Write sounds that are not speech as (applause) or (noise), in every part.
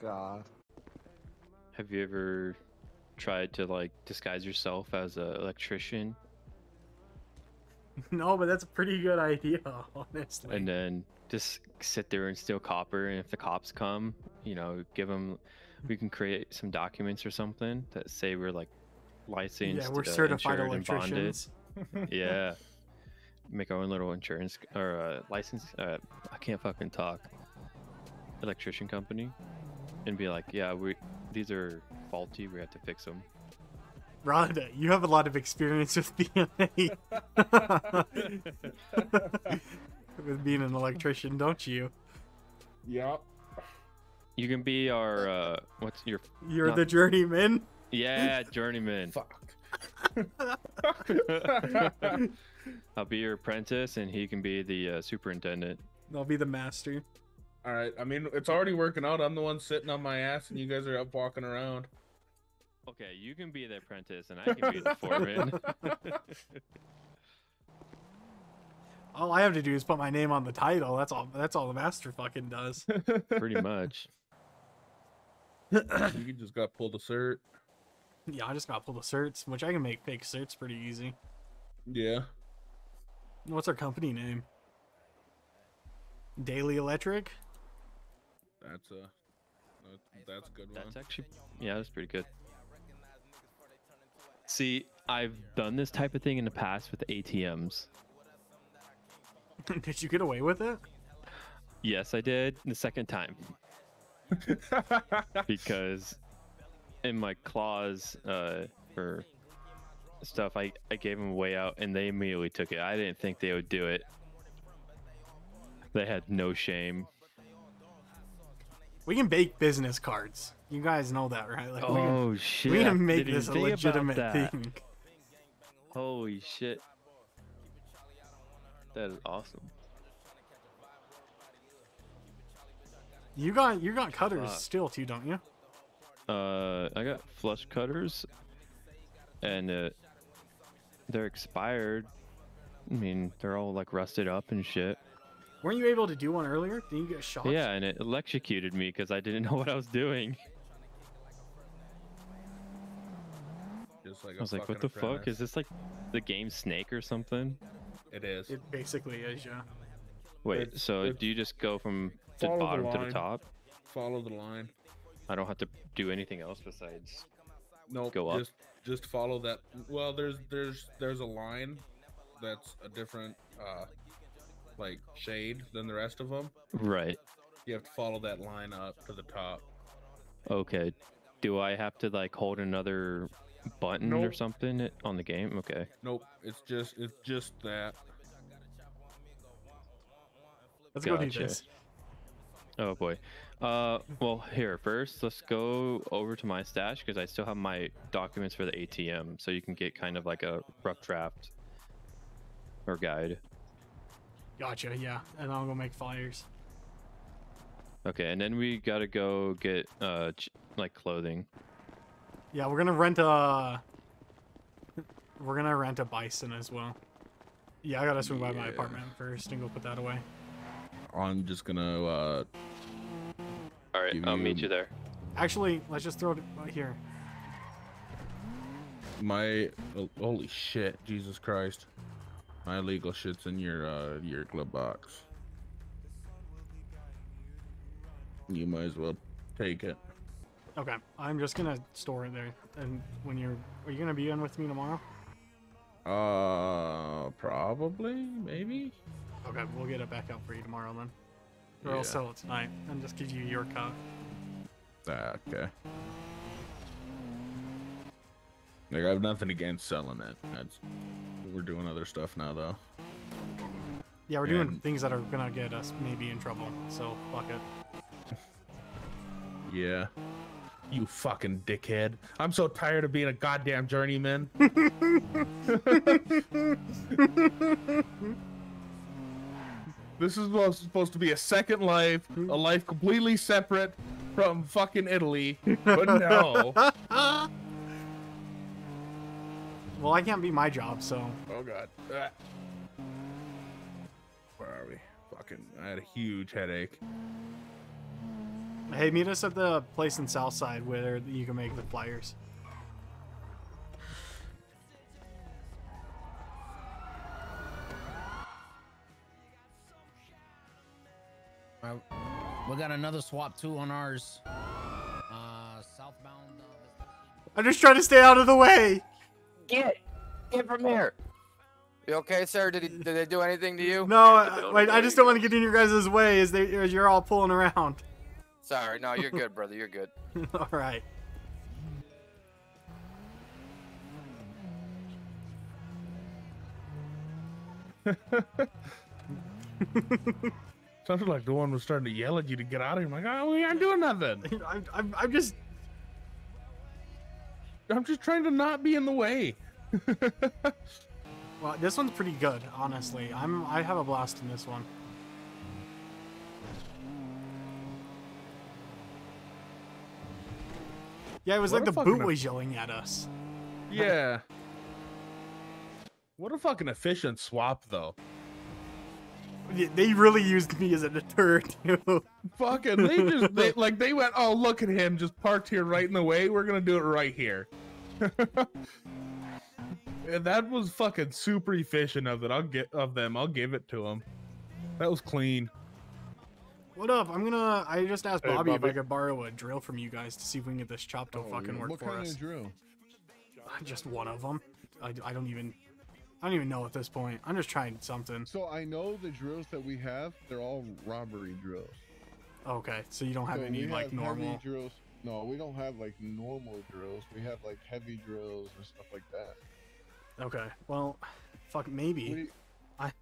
god. Have you ever tried to like disguise yourself as an electrician (laughs) No, but that's a pretty good idea, (laughs) honestly. and then just sit there and steal copper? And if the cops come, you know, give them. We can create some documents or something that say we're like licensed. yeah, we're uh, certified insured, and electricians. (laughs) yeah. Make our own little insurance or uh, license. Uh, I can't fucking talk. Electrician company, and be like, yeah, we these are faulty. We have to fix them. Rhonda, you have a lot of experience with BNA. (laughs) with being an electrician, don't you? Yep. You can be our uh, what's your You're Not- the journeyman. yeah (laughs) journeyman. Fuck. I'll be your apprentice, and he can be the uh, superintendent. I'll be the master. All right. I mean, it's already working out. I'm the one sitting on my ass, and you guys are up walking around. Okay, you can be the apprentice, and I can be the (laughs) foreman. (laughs) All I have to do is put my name on the title. That's all. That's all the master fucking does. (laughs) Pretty much. You just got pulled a cert. yeah, I just got pulled a the certs, which I can make fake certs pretty easy. Yeah. What's our company name? Daily Electric. That's a. That's, that's a good one. That's actually, yeah, that's pretty good. See, I've done this type of thing in the past with ATMs. (laughs) Did you get away with it? Yes, I did the second time (laughs) because in my clause uh, for stuff, I, I gave them a way out and they immediately took it. I didn't think they would do it. They had no shame. We can bake business cards. You guys know that, right? Like we can, Oh shit! we can make didn't this a legitimate thing. Holy shit! That is awesome. You got you got cutters still too, don't you? Uh, I got flush cutters, and uh, they're expired. I mean, they're all like rusted up and shit. Weren't you able to do one earlier? Did you get shot? Yeah, and it electrocuted me because I didn't (laughs) know what I was doing. Just like I was like, "What the fuck? Is this like the game Snake or something?" It is. It basically is, yeah. Wait, It's- so it's- do you just go from the Follow the bottom to the top? Follow the line. I don't have to do anything else besides. Nope. Go up. Just just follow that. Well, there's there's there's a line that's a different uh like shade than the rest of them. Right. You have to follow that line up to the top. Okay. Do I have to like hold another button or something on the game? Okay. Nope. It's just it's just that. Let's go do Gotcha. this. Oh boy. Uh, well, here first, let's go over to my stash because I still have my documents for the ATM, so you can get kind of like a rough draft or guide. Gotcha, yeah. And I'll go make flyers. Okay, and then we gotta go get uh ch- like clothing. Yeah, we're gonna rent a. We're gonna rent a bison as well. Yeah, I gotta swing by my apartment first and go put that away. I'm just gonna uh All right, I'll meet you- you there. Actually, let's just throw it right here. my oh, holy shit, Jesus Christ. My illegal shit's in your uh your glove box. You might as well take it. Okay, I'm just gonna store it there. And when you're, are you gonna be in with me tomorrow? Uh probably, maybe. Okay, we'll get it back out for you tomorrow then. Or I'll sell it tonight and just give you your cut. Ah, okay. Like I have nothing against selling it. That's we're doing other stuff now though. Yeah, we're doing things that are gonna get us maybe in trouble. So fuck it. (laughs) Yeah. You fucking dickhead. I'm so tired of being a goddamn journeyman. (laughs) this is supposed- supposed to be a second life, a life completely separate from fucking Italy. But no. (laughs) Well, I can't be my job, so Oh god. Ah. Where are we? Fucking I had a huge headache. Hey, meet us at the place in Southside where you can make the flyers. Uh, we got another swap too on ours. Uh, southbound. Uh, I'm just trying to stay out of the way. Get, get from here. You okay, sir? Did he, did they do anything to you? No, uh, wait, I just don't want to get in your guys' way as, they, as you're all pulling around. Sorry, no, you're (laughs) good, brother. You're good. all right. (laughs) Sounded like the one was starting to yell at you to get out of here. I'm like, oh, we aren't doing nothing. (laughs) I'm, I'm, I'm just. I'm just trying to not be in the way. (laughs) Well, this one's pretty good, honestly. I'm. I have a blast in this one. Yeah, it was What like the boot was yelling at us. Yeah. What a fucking efficient swap, though. They really used me as a deterrent (laughs) too. Fucking, they just they, like they went. Oh, look at him, just parked here right in the way. We're gonna do it right here. (laughs) and that was fucking super efficient of it. I'll get of them. I'll give it to them. That was clean. What up? I'm gonna. I just asked Hey, Bobby, if I could borrow a drill from you guys to see if we can get this chop to Oh, fucking yeah. work what for kind us. of drill? (laughs) Just one of them. I, I don't even. I don't even know at this point. I'm just trying something. So I know the drills that we have, they're all robbery drills. Okay, so you don't have So any we like normal. Heavy drills. No, we don't have like normal drills. We have like heavy drills and stuff like that. Okay, well, fuck, maybe. you- I-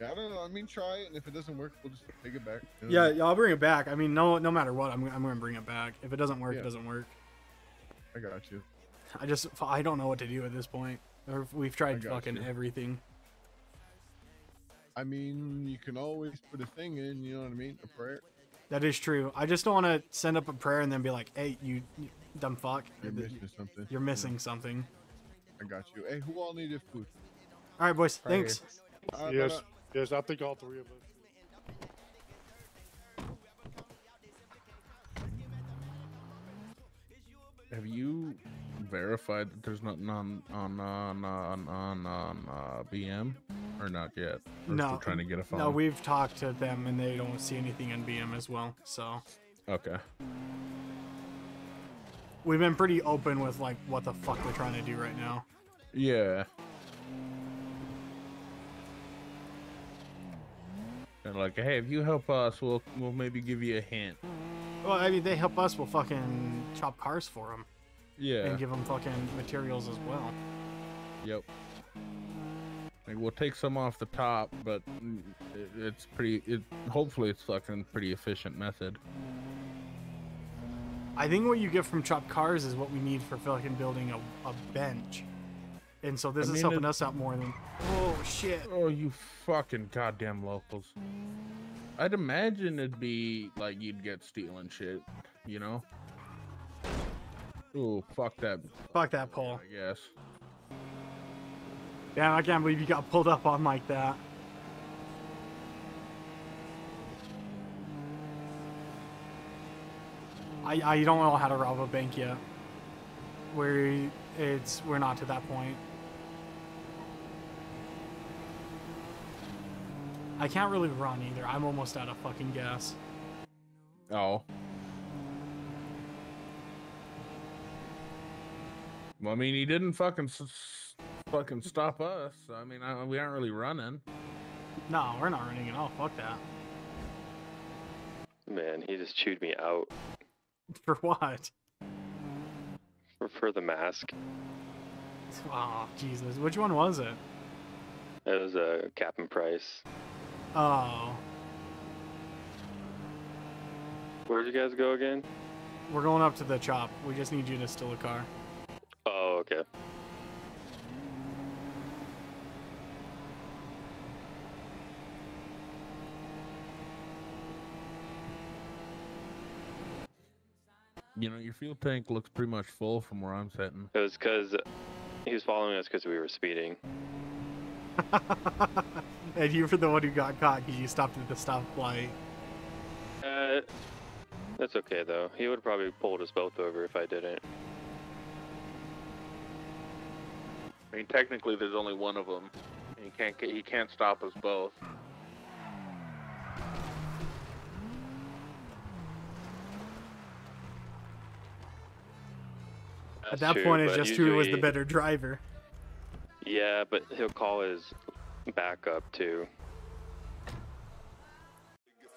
Yeah, I don't know. I mean, try it, and if it doesn't work, we'll just take it back. you know? Yeah, yeah, I'll bring it back. I mean, no, no matter what, I'm, I'm gonna bring it back. If it doesn't work, Yeah. it doesn't work. I got you. I just, I don't know what to do at this point. We've tried fucking you. everything. I mean, you can always put a thing in. You know what I mean? A prayer. That is true. I just don't want to send up a prayer and then be like, "Hey, you, you dumb fuck, You're missing something. you're missing something." I got you. Hey, who all needed food? All right, boys. Right Thanks. Uh, Yes, but, uh, yes, I think all three of us. Have you verified that there's nothing on on on on on, on uh, BM or not yet? Or No, trying to get a phone. No, we've talked to them and they don't see anything in BM as well. So okay. we've been pretty open with like what the fuck we're trying to do right now. Yeah. And like, hey, if you help us, we'll we'll maybe give you a hint. Well, I mean, they help us. We'll fucking chop cars for them Yeah. and give them fucking materials as well. Yep. Like we'll take some off the top, but it, it's pretty. It hopefully it's fucking pretty efficient method. I think what you get from chopped cars is what we need for fucking building a, a bench. And so this I is helping it- us out more than. Oh shit! Oh, you fucking goddamn locals! I'd imagine it'd be like you'd get stealing shit, you know. Ooh, fuck that! Fuck that pole. I guess. Damn, I can't believe you got pulled up on like that. I I don't know how to rob a bank yet. We're it's we're not to that point. I can't really run either. I'm almost out of fucking gas. Oh. Well, I mean, he didn't fucking s- s- fucking stop us. I mean, I, we aren't really running. No, we're not running at all. Fuck that. Man, he just chewed me out (laughs) For what? for, for the mask. Oh Jesus! Which one was it? It was a cap and price. Oh, Where'd you guys go again? we're going up to the chop. We just need you to steal a car. Okay. You know, your fuel tank looks pretty much full from where I'm sitting. It was because he was following us because we were speeding. (laughs) and you were the one who got caught because you stopped at the stoplight. Uh, Uh, that's okay though. He would have probably pulled us both over if I didn't. I mean, technically, there's only one of them. He can't. get- He can't stop us both. At that true, point, it's but just who was the better driver. Yeah, but he'll call his backup too.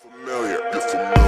familiar. You're